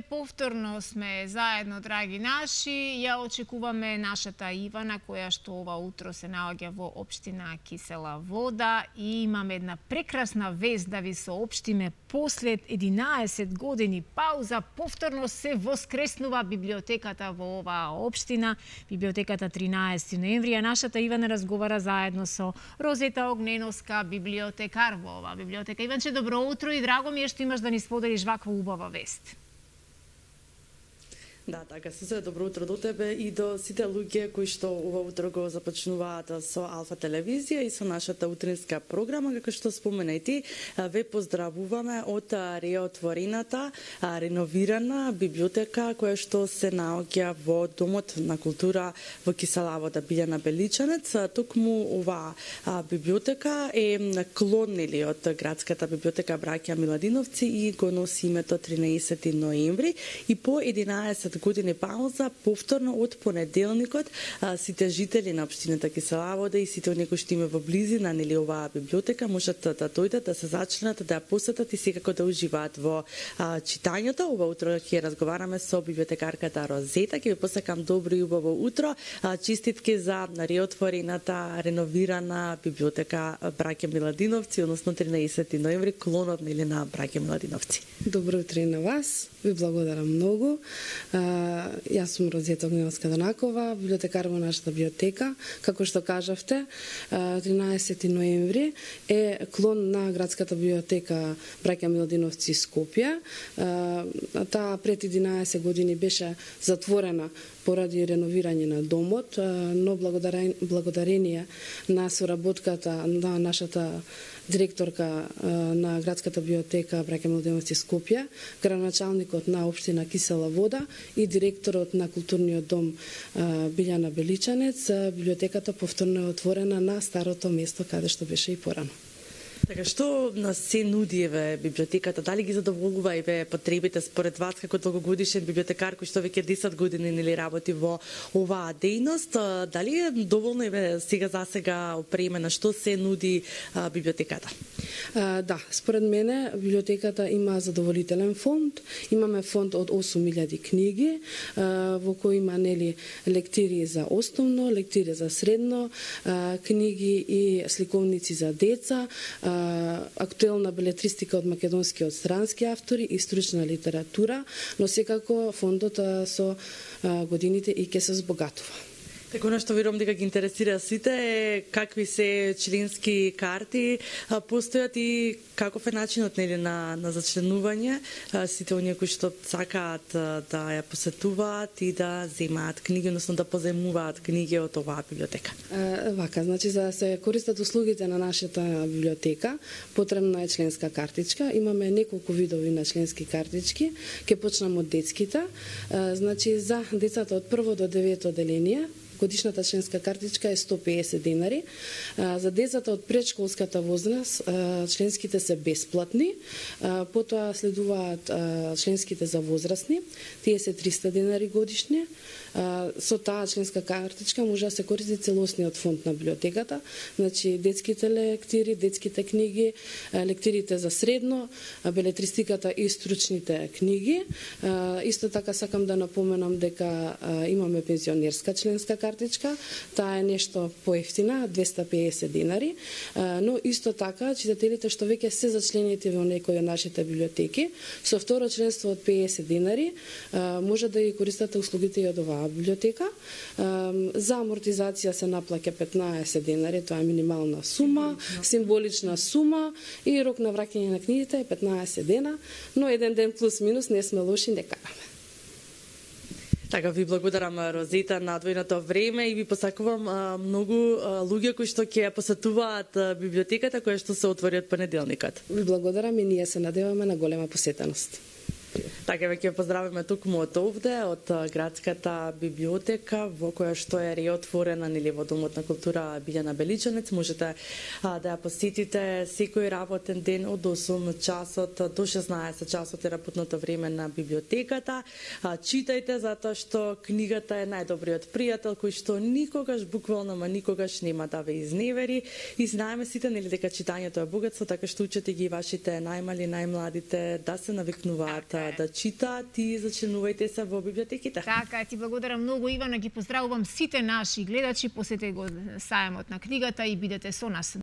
Повторно сме заедно, драги наши. Ја очекуваме нашата Ивана, која што ова утро се наоѓа во Обштина Кисела Вода и имаме една прекрасна вест да ви соопштиме послед 11 години пауза повторно се воскреснува библиотеката во оваа Обштина. библиотеката 13 ноември, а нашата Ивана разговара заедно со Розета Огненовска, библиотекар во оваа библиотека. Иванче, добро утро и драго ми е што имаш да ни споделиш ваква убава вест. Да, така се добро утро до тебе и до сите луѓе кои што ова утро го започнуваат со Алфа телевизија и со нашата утринска програма, како што спомена и ти, ве поздравуваме од реотворената, реновирана библиотека која што се наоѓа во Домот на култура во Киселавода Билјана Беличанец. Токму ова библиотека е клон или од градската библиотека Браќа Миладиновци и го носи името 13 ноември и по 11 години пауза, повторно од понеделникот, сите жители на општината Киселавода и сите оние кои што има во близина нели оваа библиотека можат да, да дојдат, да се зачленат, да ја посетат и секако да уживаат во а, читањето. Ова утро ќе разговараме со библиотекарката Розета, ќе ви посакам добро и убаво утро. А, чиститки за реотворената, реновирана библиотека Браќа Миладиновци, односно 13 ноември, клонот нели на Браќа Миладиновци. Добро утро и на вас. Ви благодарам многу. А, јас сум Розета Огневска Донакова, библиотекар во нашата библиотека. Како што кажавте, 13 ноември е клон на градската библиотека Браќа Милодиновци Скопје. Таа пред 11 години беше затворена поради реновирање на домот, но благодарение на соработката на нашата директорка на градската библиотека Браќа Младеновци Скопје, градоначалникот на општина Кисела Вода и директорот на културниот дом Билјана Беличанец, библиотеката повторно е отворена на старото место каде што беше и порано. Така што на се нуди еве библиотеката? Дали ги задоволува еве потребите според вас како долгогодишен библиотекар кој што веќе 10 години нели работи во оваа дејност? Дали е доволно еве сега за сега опремена што се нуди а, библиотеката? А, да, според мене библиотеката има задоволителен фонд. Имаме фонд од 8000 книги а, во кои има нели лектири за основно, лектири за средно, а, книги и сликовници за деца, а, актуелна белетристика од македонски од странски автори и стручна литература, но секако фондот со годините и ќе се збогатува. Така што верувам дека ги интересира сите е какви се членски карти постојат и каков е начинот нели на на зачленување сите оние кои што сакаат да ја посетуваат и да земаат книги, односно да поземуваат книги од оваа библиотека. Е, вака, значи за да се користат услугите на нашата библиотека, потребна е членска картичка. Имаме неколку видови на членски картички. Ке почнам од детските. Е, значи за децата од прво до девето деление годишната членска картичка е 150 динари. За децата од предшколската возраст членските се бесплатни, потоа следуваат членските за возрастни, тие се 300 динари годишни, со таа членска картичка може да се користи целосниот фонд на библиотеката, значи детските лектири, детските книги, лектирите за средно, белетристиката и стручните книги. Исто така сакам да напоменам дека имаме пензионерска членска картичка, таа е нешто поевтина, 250 динари, но исто така читателите што веќе се зачленети во некој од нашите библиотеки, со второ членство од 50 динари, може да ја користат услугите и од оваа библиотека. За амортизација се наплаќа 15 денари, тоа е минимална сума, символична сума и рок на враќање на книгите е 15 дена, но еден ден плюс минус не сме лоши, не караме. Така ви благодарам Розита на двојното време и ви посакувам а, многу а, луѓе кои што ќе посетуваат а, библиотеката која што се отвори од понеделникот. Ви благодарам и ние се надеваме на голема посетеност. Така веќе поздравиме токму од овде, од градската библиотека, во која што е реотворена нели во Домот на култура Билјана Беличанец. Можете а, да ја посетите секој работен ден од 8 часот до 16 часот е работното време на библиотеката. А, читајте затоа што книгата е најдобриот пријател кој што никогаш буквално ма никогаш нема да ве изневери и знаеме сите нели дека читањето е богатство, така што учете ги вашите најмали, најмладите да се навикнуваат да читаат и зачленувајте се во библиотеките. Така, ти благодарам многу Ивана, ги поздравувам сите наши гледачи, посетете го сајмот на книгата и бидете со нас.